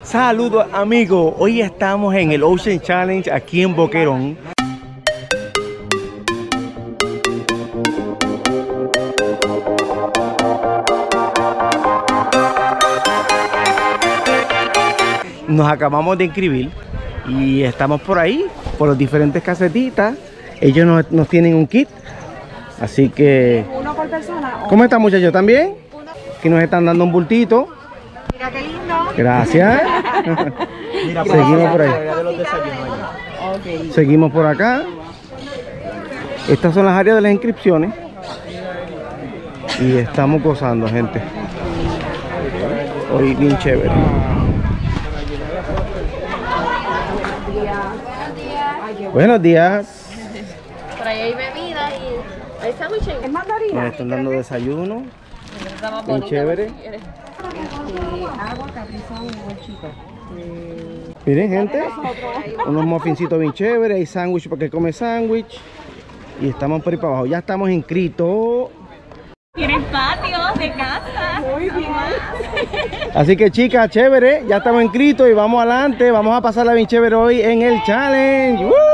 Saludos amigos, hoy estamos en el Ocean Challenge aquí en Boquerón. Nos acabamos de inscribir y estamos por ahí, por las diferentes casetitas. Ellos nos, nos tienen un kit, así que... Uno por persona. ¿Cómo están muchachos? ¿También? Aquí nos están dando un bultito. Gracias. Seguimos por ahí. Seguimos por acá. Estas son las áreas de las inscripciones. Y estamos gozando, gente. Hoy bien chévere. Buenos días. Por ahí hay bebida y hay sándwiches. Es mandarina. Nos están dando desayuno. Bien chévere. Agua, caprizón y bolchito. Miren, gente. Unos muffincitos bien chéveres. Hay sándwich para que come sándwich. Y estamos por ahí para abajo. Ya estamos inscritos. Tienes patio de casa. Muy bien. Así que chicas, chévere, ya estamos inscritos y vamos adelante, vamos a pasarla bien chévere hoy en el challenge. ¡Woo!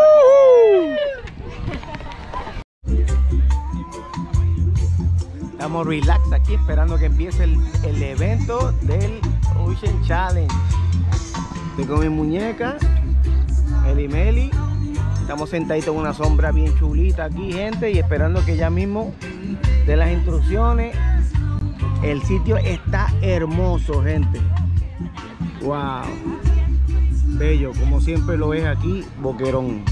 Estamos relax aquí esperando que empiece el, el evento del Ocean Challenge. Estoy con mi muñeca, Meli Meli. Estamos sentaditos en una sombra bien chulita aquí, gente, y esperando que ya mismo de las instrucciones el sitio está hermoso, gente. Wow. Bello, como siempre lo es aquí, Boquerón.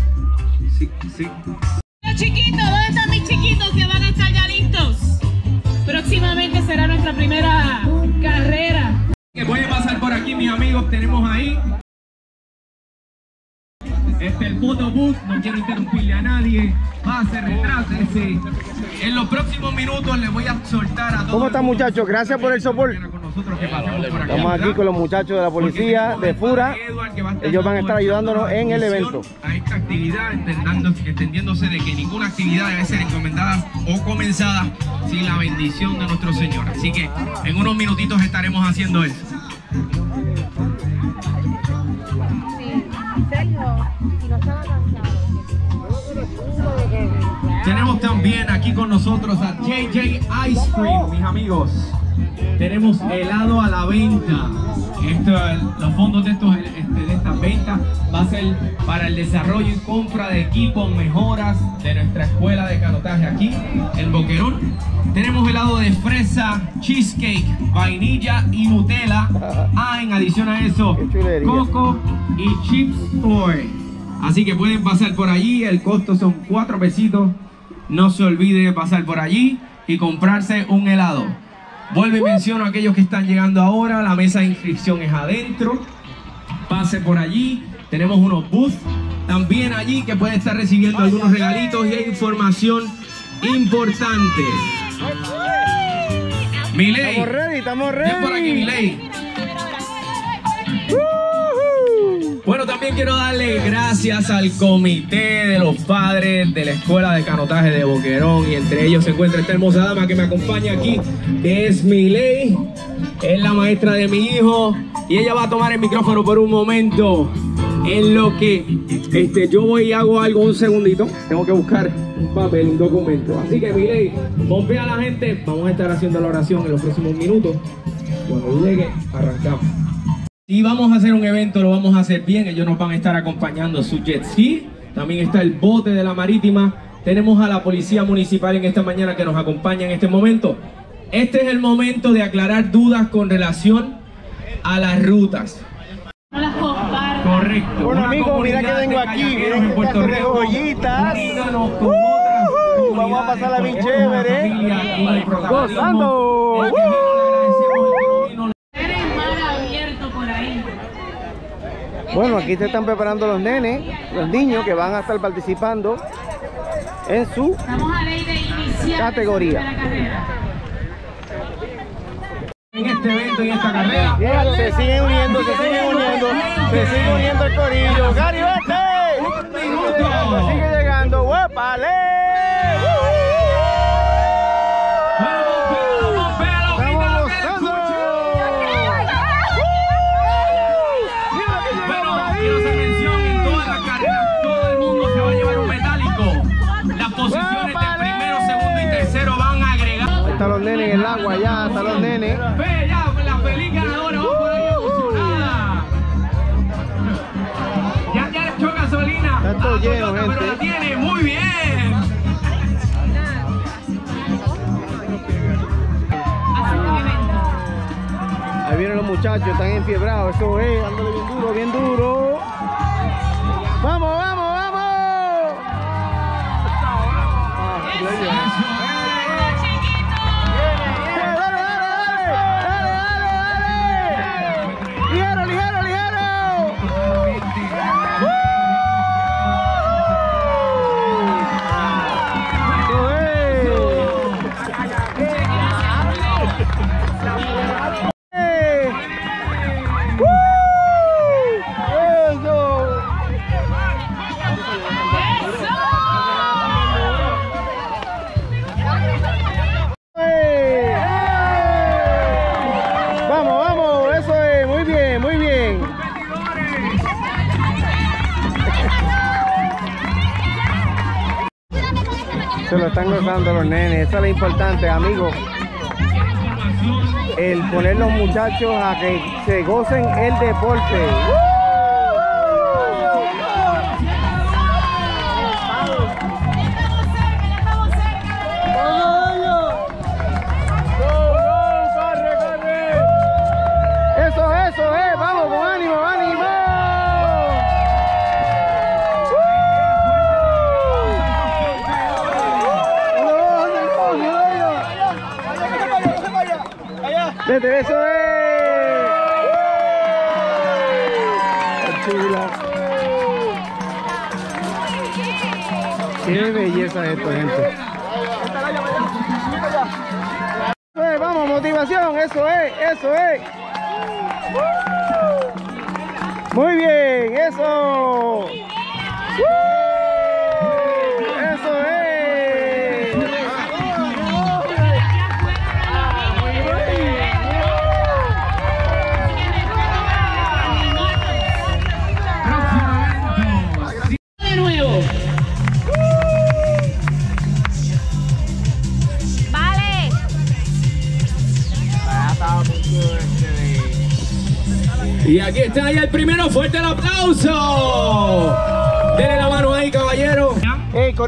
Sí, sí. Los chiquitos, ¿dónde están mis chiquitos que van a estar ya? Próximamente será nuestra primera carrera. Voy a pasar por aquí, mis amigos. Tenemos ahí este el photo booth. No quiero interrumpirle a nadie. Pase, retrásese. En los próximos minutos les voy a soltar a todos. ¿Cómo están muchachos? Gracias por el soporte. Estamos aquí con los muchachos de la policía de Fura. Ellos van a estar ayudándonos en el evento. A esta actividad, entendiendo- entendiéndose de que ninguna actividad debe ser encomendada o comenzada sin la bendición de nuestro Señor. Así que en unos minutitos estaremos haciendo eso. Tenemos también aquí con nosotros a JJ Ice Cream, mis amigos. Tenemos helado a la venta. Esto, los fondos de, estos, ventas va a ser para el desarrollo y compra de equipos, mejoras de nuestra escuela de canotaje aquí en Boquerón. Tenemos helado de fresa, cheesecake, vainilla y Nutella. Ah, en adición a eso, coco y chips toy. Así que pueden pasar por allí, el costo son cuatro pesitos. No se olvide de pasar por allí y comprarse un helado. Vuelvo y menciono a aquellos que están llegando ahora, la mesa de inscripción es adentro. Pase por allí, tenemos unos booths también allí que pueden estar recibiendo algunos regalitos y información importante. Miley, Estamos ready, estamos ven por aquí, ready. Miley. Bueno, también quiero darle gracias al comité de los padres de la Escuela de Canotaje de Boquerón y entre ellos se encuentra esta hermosa dama que me acompaña aquí, es Miley, es la maestra de mi hijo y ella va a tomar el micrófono por un momento en lo que este, yo voy y hago algo un segundito, tengo que buscar un papel, un documento. Así que Miley, bombea a la gente, vamos a estar haciendo la oración en los próximos minutos. Cuando llegue, arrancamos. Y vamos a hacer un evento, lo vamos a hacer bien. Ellos nos van a estar acompañando su jet ski. También está el bote de la marítima. Tenemos a la policía municipal en esta mañana que nos acompaña en este momento. Este es el momento de aclarar dudas con relación a las rutas. No las compartan. Correcto. Bueno Una amigos, mira que tengo aquí, miren en que Puerto Rico, joyitas. Vamos a pasarla bien chévere. protagonismo. Gozando. Vino, Eres mar abierto por ahí. Bueno, aquí se están preparando los nenes, los niños que van a estar participando en su Estamos a ley de iniciar Categoría. En este evento y en esta carrera. Se siguen uniendo, se siguen uniendo, se sigue uniendo el corillo. ¡Gary, vete! minuto. Sigue llegando, ¡guapale! Muchachos, están enfiebrados, eso es, dándole bien duro, bien duro. Importante, amigos. El poner los muchachos a que se gocen el deporte.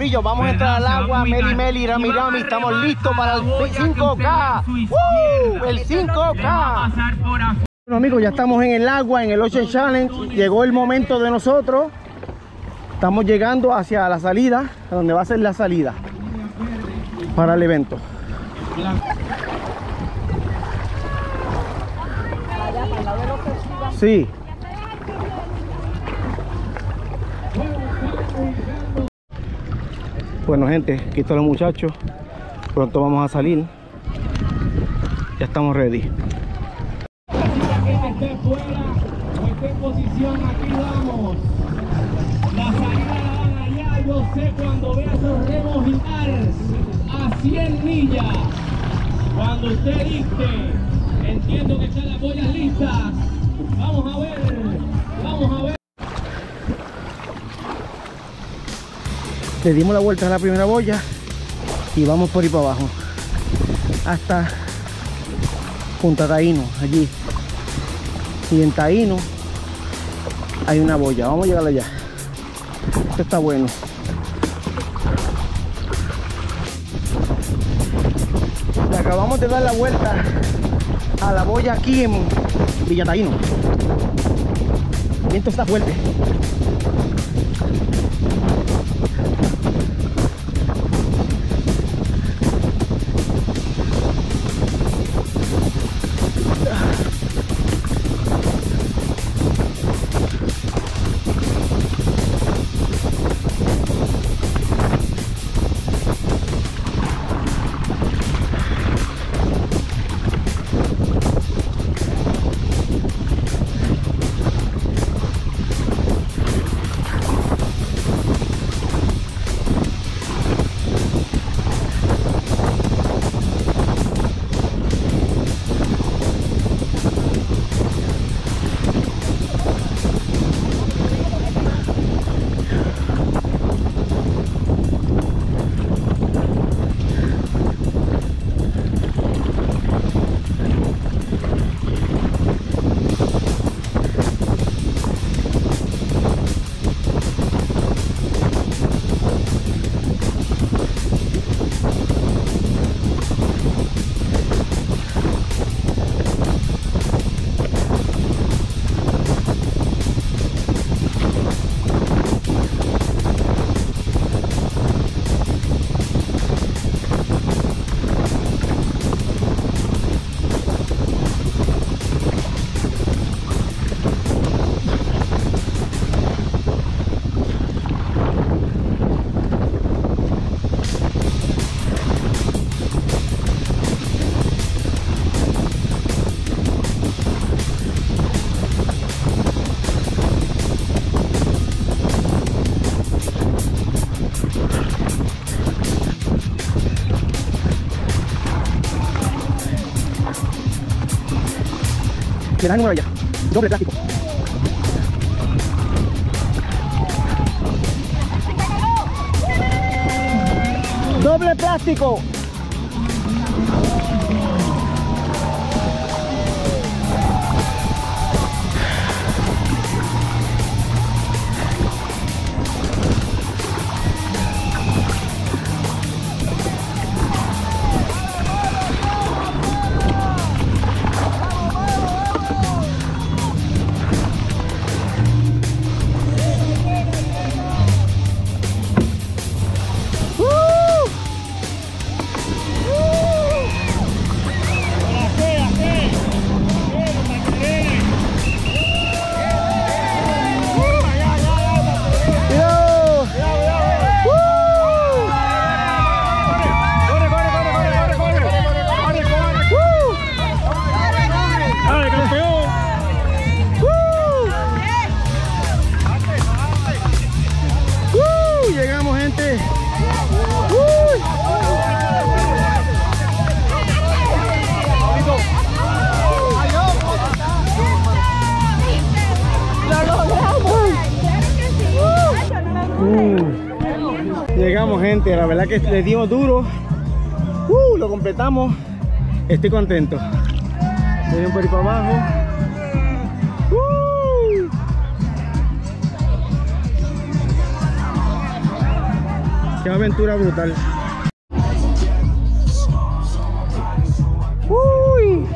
Corillo, vamos a entrar al agua, Meli Meli, Rami Rami, estamos listos para el 5K. ¡Woo! El 5K. Bueno amigos, ya estamos en el agua, en el Ocean Challenge. Llegó el momento de nosotros. Estamos llegando hacia la salida, a donde va a ser la salida para el evento. Sí. Bueno gente, aquí están los muchachos. Pronto vamos a salir. Ya estamos ready. Esté fuera o esté en posición, aquí vamos. La salida la dan allá. Yo sé cuando vea esos remos a 100 millas. Cuando usted dicte, entiendo que están las boyas listas. Vamos a ver, vamos a ver. Le dimos la vuelta a la primera boya y vamos por ahí para abajo. Hasta Punta Taíno, allí. Y en Taíno hay una boya. Vamos a llegar allá. Esto está bueno. Le acabamos de dar la vuelta a la boya aquí en Villa Taíno. El viento está fuerte. El número allá. Doble plástico. Doble plástico. La verdad que le dimos duro. Uh, lo completamos. Estoy contento. Di un por ahí para abajo. Uh. Qué aventura brutal. Uy.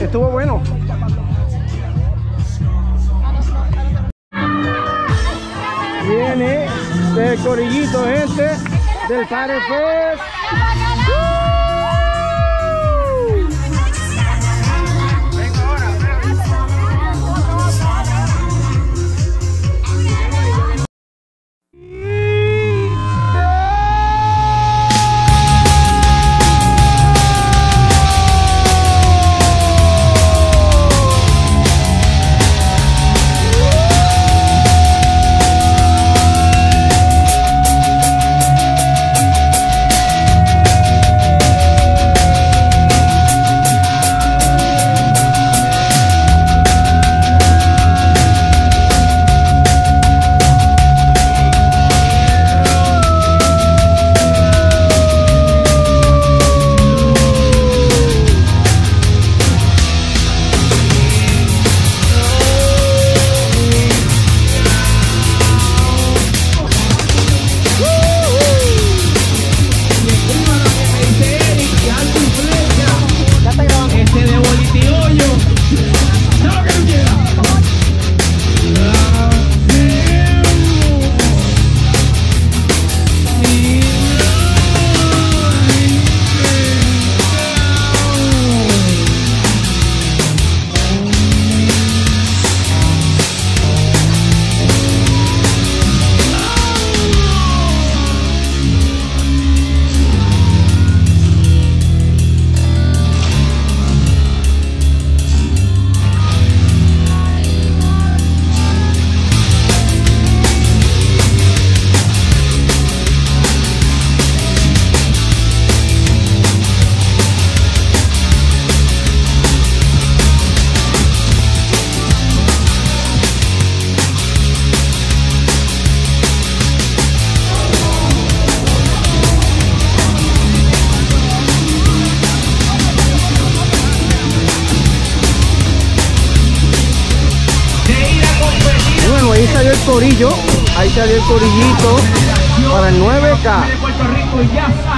Estuvo bueno. Viene del corillito gente del Fire Fest. Corillo. Ahí salió el corillito para el 9K.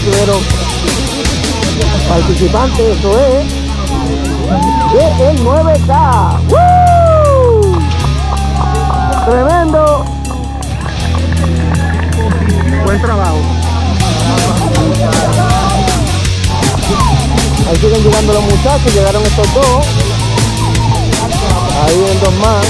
Primeros participantes, eso es. De el 9K. ¡Woo! Tremendo. Buen trabajo. Ahí siguen llegando los muchachos, llegaron estos dos. Ahí vienen dos más.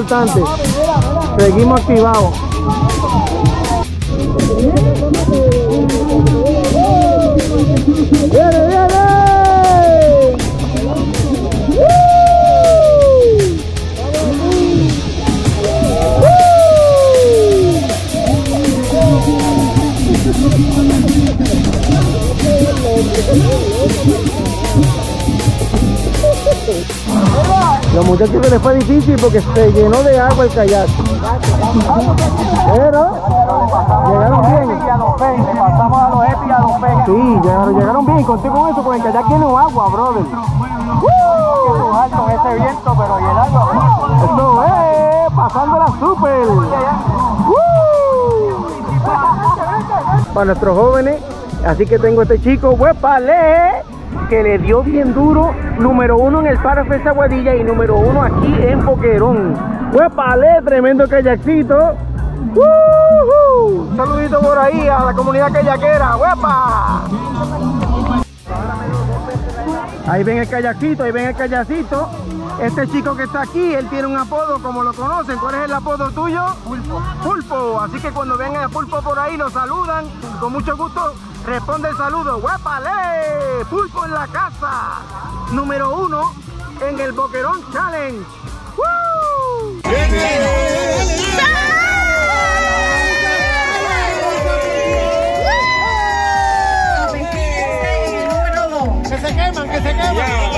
Importante. Seguimos activados. ¡Viene, viene! Les fue difícil porque se llenó de agua el kayak. Pero llegaron bien. pasamos a los y. Sí, llegaron, bien. Conté con eso, porque el kayak tiene agua, brother. Con ese viento, pero y el agua. Esto es pasándola súper. Para nuestros jóvenes, así que tengo este chico, huepale, que le dio bien duro, número uno en el Paro Festa Guadilla y número uno aquí en Boquerón. Huepale, tremendo kayakcito. Un saludito por ahí a la comunidad kayaquera, ¡huepa! Ahí ven el kayakcito, ahí ven el kayakcito. Este chico que está aquí, él tiene un apodo como lo conocen. ¿Cuál es el apodo tuyo? Pulpo. Pulpo. Así que cuando vengan a Pulpo por ahí, lo saludan. Con mucho gusto responde el saludo. ¡Huépale! Pulpo en la casa. Número uno en el Boquerón Challenge. ¡Woo! Que se queman, que se queman.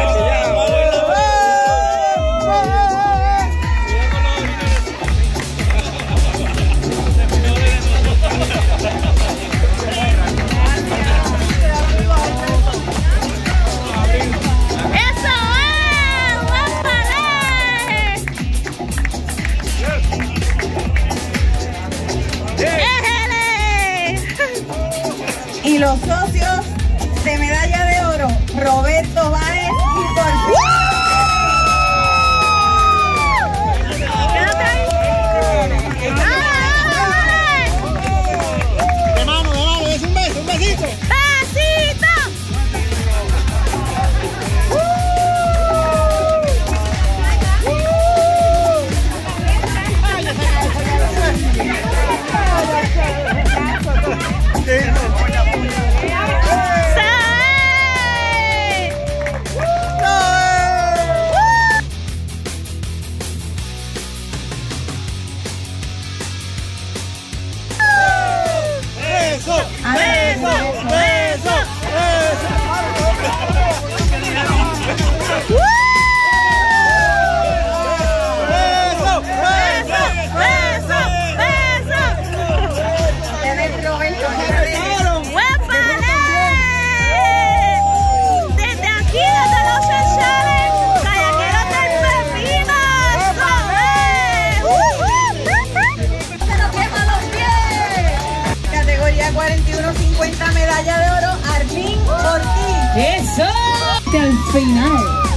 Final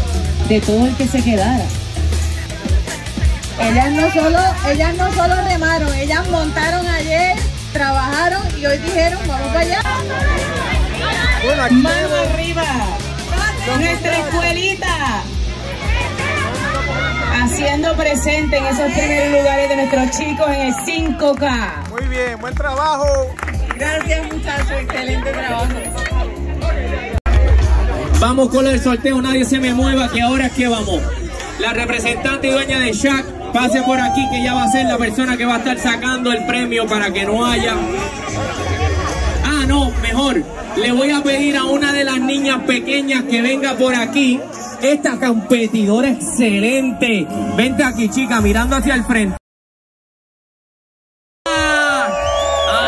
de todo el que se quedara. Ellas no solo, ellas no solo remaron, ellas montaron ayer, trabajaron y hoy dijeron, vamos para allá. Mano arriba. Nuestra escuelita. haciendo presente en esos primeros lugares de nuestros chicos en el 5K. Muy bien, buen trabajo. Gracias muchachos, excelente trabajo. Vamos con el sorteo, nadie se me mueva, que ahora es que vamos. La representante y dueña de Shaq, pase por aquí, que ya va a ser la persona que va a estar sacando el premio para que no haya. Ah, no, mejor. Le voy a pedir a una de las niñas pequeñas que venga por aquí. Esta competidora excelente. Vente aquí, chica, mirando hacia el frente. Ah,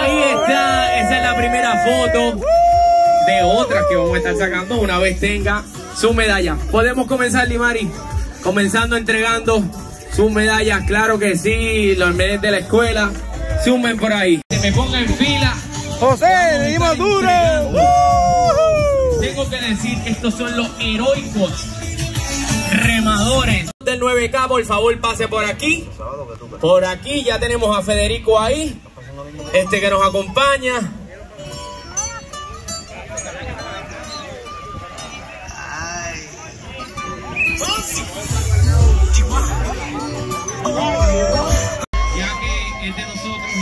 Ahí está, esa es la primera foto de otras que vamos a estar sacando una vez tenga su medalla. Podemos comenzar, Limari, comenzando entregando sus medallas, claro que sí, los medallas de la escuela. Sumen por ahí. Se me ponga en fila. José, dimos duro. Tengo que decir que estos son los heroicos remadores del 9K. Por favor, pase por aquí. Por aquí ya tenemos a Federico ahí. Este que nos acompaña.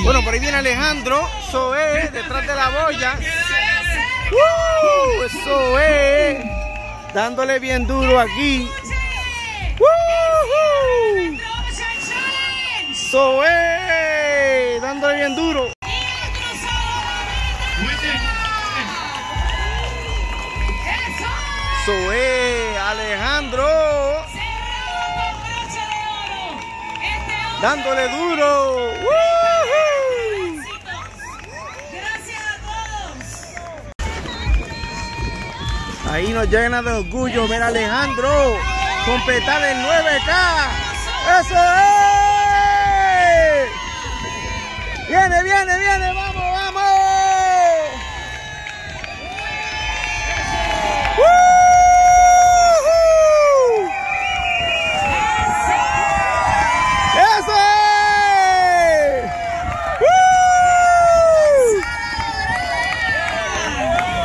Bueno, por ahí viene Alejandro, Zoé, detrás de la boya. ¡Uh! Dándole bien duro aquí. Zoé, dándole bien duro. Zoé, Alejandro, dándole duro. Ahí nos llena de orgullo ver a Alejandro completar el 9K. ¡Eso es! ¡Viene, viene, viene! ¡Vamos, vamos! ¡Woo! ¡Eso es! ¡Woo!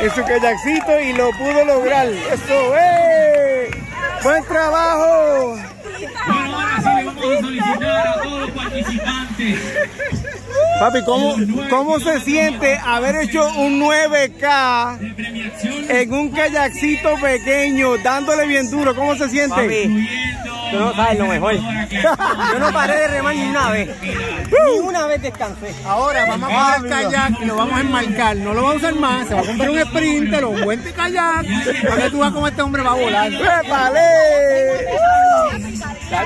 en su kayakcito y lo pudo lograr. ¡Eso es! ¡Buen trabajo! Bueno, ahora sí le vamos a solicitar a todos los participantes. Papi, ¿cómo, cómo se siente haber hecho un 9K de premiación, en un kayakcito pequeño, dándole bien duro? ¿Cómo se siente? Tú no sabes lo mejor. Yo no paré de remar ni una vez. Ni una vez descansé. Ahora vamos a coger el kayak y lo vamos a enmarcar. No lo va a usar más. Se va a comprar un sprinter o un buen kayak. Para que tú veas cómo este hombre va a volar.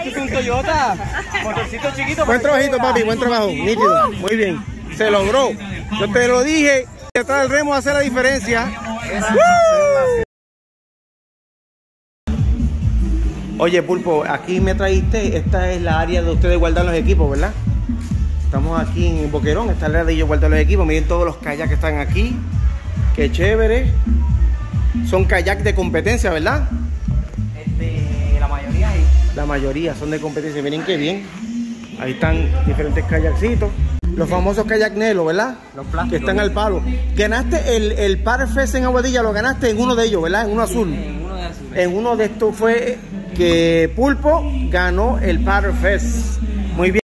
Es un Toyota. Motorcito chiquito. Buen trabajito, papi, buen trabajo. Nítido, muy bien. Se logró. Yo te lo dije. Detrás del remo hace la diferencia. Oye, Pulpo, aquí me trajiste, esta es la área de ustedes guardar los equipos, ¿verdad? Estamos aquí en Boquerón, esta es la área de ellos guardar los equipos. Miren todos los kayaks que están aquí. Qué chévere. Son kayaks de competencia, ¿verdad? Este, la mayoría ahí. La mayoría son de competencia. Miren qué bien. Ahí están diferentes kayakcitos. Los famosos kayak Nelo, ¿verdad? Los plásticos. Que están al palo. Ganaste el, el Par Fest en Aguadilla, lo ganaste en uno de ellos, ¿verdad? En uno azul. En uno de azul. En uno de estos fue que Pulpo ganó el Par Fest. Muy bien.